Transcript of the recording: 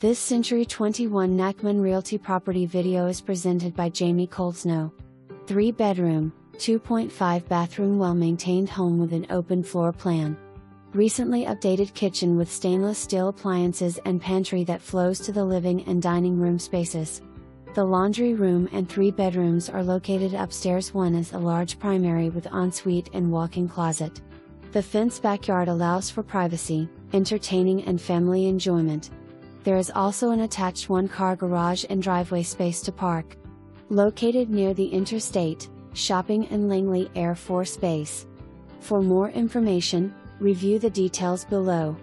This Century 21 Nachman Realty property video is presented by Jamie Coldsnow. 3 bedroom, 2.5 bathroom well maintained home with an open floor plan. Recently updated kitchen with stainless steel appliances and pantry that flows to the living and dining room spaces. The laundry room and three bedrooms are located upstairs. One is a large primary with ensuite and walk in closet. The fenced backyard allows for privacy, entertaining, and family enjoyment. There is also an attached one car garage and driveway space to park. Located near the interstate, shopping and Langley Air Force Base. For more information, review the details below.